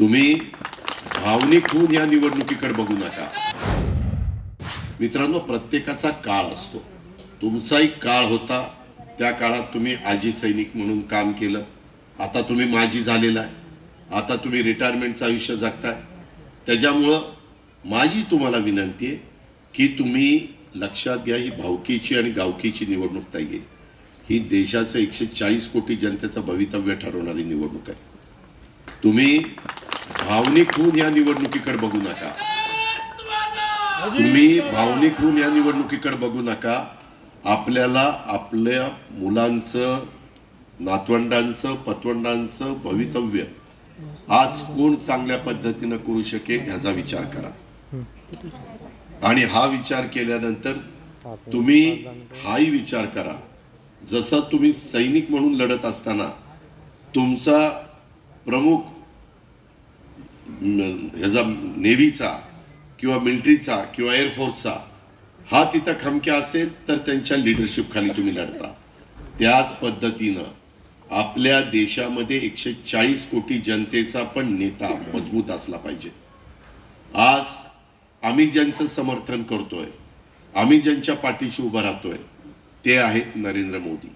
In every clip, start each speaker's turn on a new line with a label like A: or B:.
A: तुम्ही भावनिक होऊन या निवडणुकीकडे बघू नका. मित्रांनो प्रत्येकाचा काळ असतो. तुमचाही काळ होता. त्या काळात तुम्ही आजी सैनिक म्हणून काम केलं. आता तुम्ही माजी झालेला आहे. आता तुम्ही रिटायरमेंटचं आयुष्य जगताय. त्याच्यामुळं माझी तुम्हाला विनंती आहे की तुम्ही लक्षात घ्या ही भावकीची आणि गावकीची निवडणूक नाहीये ही देशाचं एकशे चाळीस कोटी जनतेचं भवितव्य ठरवणारी निवडणूक आहे. तुम्ही भावनिक होऊन या निवडणुकीकडे बघू नका. तुम्ही भावनिक होऊन या निवडणुकीकडे बघू नका. आपल्याला आपल्या मुलांचं नातवंडांचं पतवंडांचं भवितव्य आज कोण चांगल्या पद्धतीनं करू शकेल ह्याचा विचार करा. आणि हा विचार केल्यानंतर तुम्ही हाही विचार करा. जसं तुम्ही सैनिक म्हणून लढत असताना तुमचा प्रमुख ह्याचा नेव्हीचा किंवा मिलिटरीचा किंवा एअरफोर्सचा हा तिथं खमक्या असेल तर त्यांच्या लिडरशिप खाली तुम्ही लढता. त्याच पद्धतीनं आपल्या देशामध्ये एकशे चाळीस कोटी जनतेचा पण नेता मजबूत असला पाहिजे. आज आम्ही ज्यांचं समर्थन करतोय आम्ही ज्यांच्या पाठीशी उभं राहतोय ते आहेत नरेंद्र मोदी.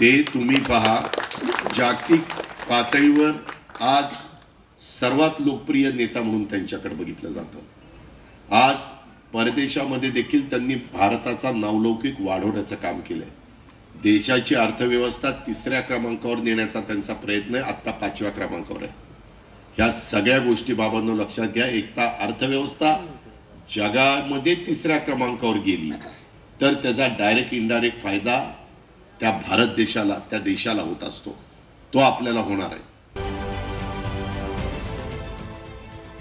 A: ते तुम्ही पहा जागतिक पातळीवर आज सर्वात लोकप्रिय नेता म्हणून त्यांच्याकडे बघितलं जातं. आज परदेशामध्ये देखील त्यांनी भारताचा नावलौकिक वाढवण्याचं काम केलंय. देशाची अर्थव्यवस्था तिसऱ्या क्रमांकावर नेण्याचा त्यांचा प्रयत्न आहे आत्ता पाचव्या क्रमांकावर आहे. ह्या सगळ्या गोष्टी बाबांनो लक्षात घ्या एकता अर्थव्यवस्था जगामध्ये तिसऱ्या क्रमांकावर गेली. तर त्याचा डायरेक्ट इनडायरेक्ट फायदा त्या भारत देशाला त्या देशाला होत असतो. तो आपल्याला होणार आहे.